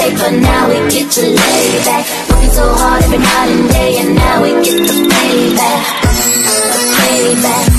take, but now we get to lay back. Working so hard every night and day, and now we get the payback. The payback.